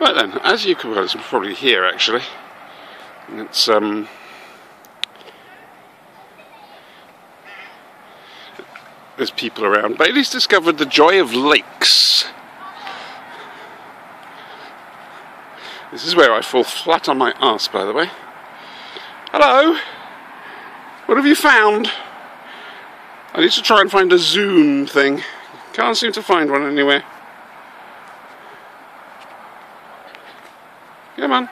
Right then, as you can, well, probably hear actually, it's um, there's people around. Bailey's discovered the joy of lakes. This is where I fall flat on my ass, by the way. Hello. What have you found? I need to try and find a zoom thing. Can't seem to find one anywhere. Ja, Mann.